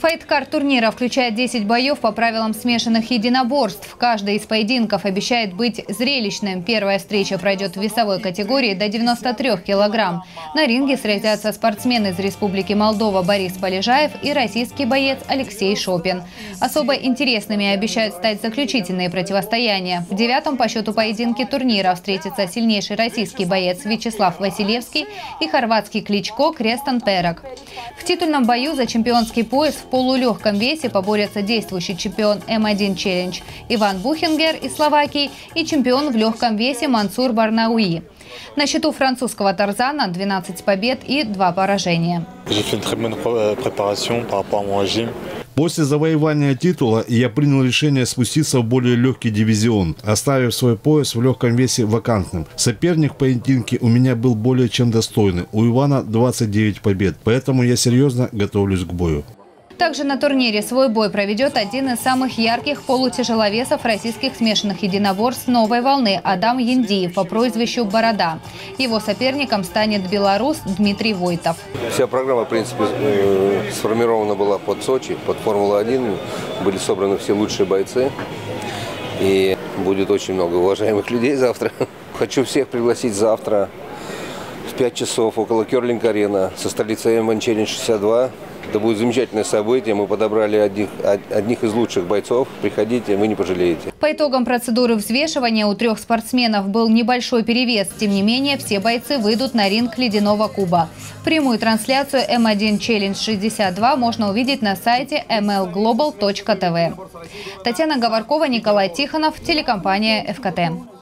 Файткар турнира включает 10 боев по правилам смешанных единоборств. Каждый из поединков обещает быть зрелищным. Первая встреча пройдет в весовой категории до 93 килограмм. На ринге сразятся спортсмены из Республики Молдова Борис Полежаев и российский боец Алексей Шопин. Особо интересными обещают стать заключительные противостояния. В девятом по счету поединке турнира встретится сильнейший российский боец Вячеслав Василевский и хорватский кличко Крестон Перок. В титульном бою за чемпионский пояс в полулегком весе поборются действующий чемпион М1 Челлендж Иван Бухенгер из Словакии и чемпион в легком весе Мансур Барнауи. На счету французского Тарзана 12 побед и 2 поражения. После завоевания титула я принял решение спуститься в более легкий дивизион, оставив свой пояс в легком весе вакантным. Соперник в поединке у меня был более чем достойный. У Ивана 29 побед, поэтому я серьезно готовлюсь к бою. Также на турнире свой бой проведет один из самых ярких полутяжеловесов российских смешанных единоборств новой волны Адам Яндиев по прозвищу «Борода». Его соперником станет белорус Дмитрий Войтов. Вся программа, в принципе, э, сформирована была под Сочи, под Формулу-1. Были собраны все лучшие бойцы. И будет очень много уважаемых людей завтра. Хочу всех пригласить завтра 5 часов около Керлинг-арена со столицей М1 Челлендж 62. Это будет замечательное событие. Мы подобрали одних, одних из лучших бойцов. Приходите, вы не пожалеете. По итогам процедуры взвешивания у трех спортсменов был небольшой перевес. Тем не менее, все бойцы выйдут на ринг ледяного куба. Прямую трансляцию M1 Challenge 62 можно увидеть на сайте mlglobal.tv. Татьяна Говоркова, Николай Тихонов, телекомпания ФКТ.